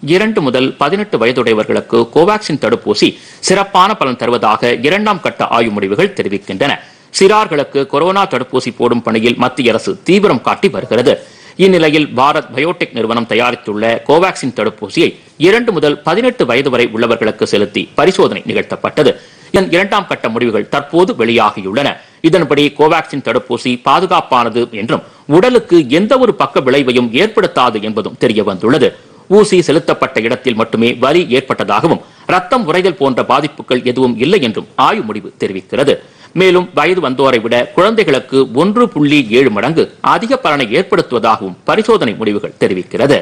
இரண்டு முதல் பதினெட்டு வயதுடையவர்களுக்கு கோவாக்சின் தடுப்பூசி சிறப்பான பலன் தருவதாக இரண்டாம் கட்ட ஆய்வு முடிவுகள் தெரிவிக்கின்றன. சிறார்களுக்கு கொரோனா தடுப்பூசி போடும் பணியில் மத்திய அரசு தீவிரம் காட்டி வருகிறது. இந்நிலையில் பாரத் பயோடெக் நிறுவனம் தயாரித்துள்ள கோவாக்சின் தடுப்பூசியை இரண்டு முதல் பதினெட்டு வயது வரை உள்ளவர்களுக்கு செலுத்தி பரிசோதனை நிகழ்த்தப்பட்டது. இதன் இரண்டாம் கட்ட முடிவுகள் தற்போது வெளியாகியுள்ளன. இதன்படி கோவாக்சின் தடுப்பூசி பாதுகாப்பானது என்றும் உடலுக்கு எந்த ஒரு பக்க விளைவையும் ஏற்படுத்தாது என்பதும் தெரிய வந்துள்ளது ஊசி செலுத்தப்பட்ட இடத்தில் மட்டுமே வலி ஏற்பட்டதாகவும் ரத்தம் உறைதல் போன்ற பாதிப்புகள் எதுவும் இல்லை என்றும் ஆய்வு முடிவு தெரிவிக்கிறது. மேலும் வயது வந்தோரை விட குழந்தைகளுக்கு ஒன்று புள்ளி ஏழு மடங்கு அதிக பலனை ஏற்படுத்துவதாகவும் பரிசோதனை முடிவுகள் தெரிவிக்கிறது.